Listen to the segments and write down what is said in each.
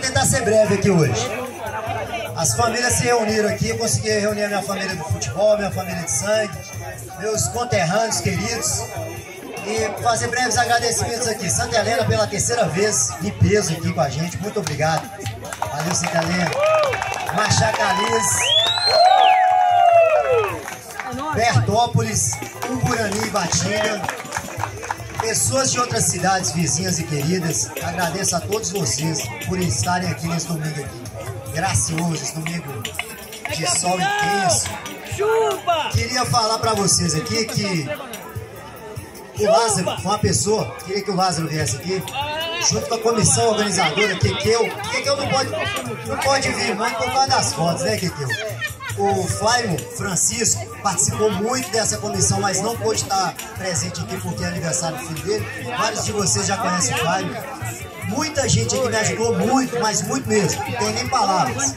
tentar ser breve aqui hoje. As famílias se reuniram aqui, eu consegui reunir a minha família do futebol, minha família de sangue, meus conterrâneos queridos e fazer breves agradecimentos aqui. Santa Helena pela terceira vez em peso aqui com a gente, muito obrigado. Valeu, Santa Helena. Machacaliz, Bertópolis, Umburani e Batinga. Pessoas de outras cidades vizinhas e queridas, agradeço a todos vocês por estarem aqui nesse domingo aqui. Gracioso, esse domingo de sol intenso. Chupa! Queria falar para vocês aqui que o Lázaro foi uma pessoa, queria que o Lázaro viesse aqui, junto com a comissão organizadora, Kekeu. Kekeu não pode, não pode vir muito por causa das fotos, né, Kekeu? O Flávio Francisco participou muito dessa comissão, mas não pôde estar presente aqui porque é aniversário do filho dele. Vários de vocês já conhecem o Flávio. Muita gente aqui me ajudou muito, mas muito mesmo. Não tem nem palavras.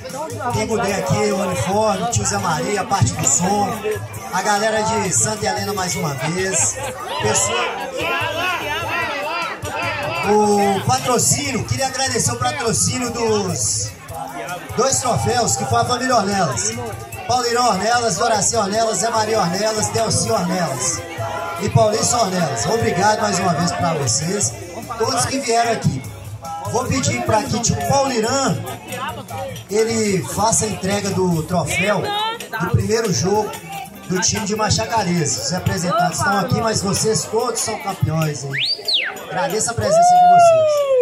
Quem puder aqui, o uniforme, o tio Zé Maria, a parte do som. A galera de Santa Helena mais uma vez. Pessoa... O patrocínio, queria agradecer o patrocínio dos dois troféus, que foi a família Ornelas. Paulirão Ornelas, Doraci Ornelas, Zé Maria Ornelas, Delci Ornelas e Paulista Ornelas. Obrigado mais uma vez para vocês, todos que vieram aqui. Vou pedir para que o Paulirã ele faça a entrega do troféu do primeiro jogo do time de Machacalês. Os representantes estão aqui, mas vocês todos são campeões. Hein? Agradeço a presença de vocês.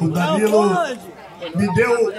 O Danilo me deu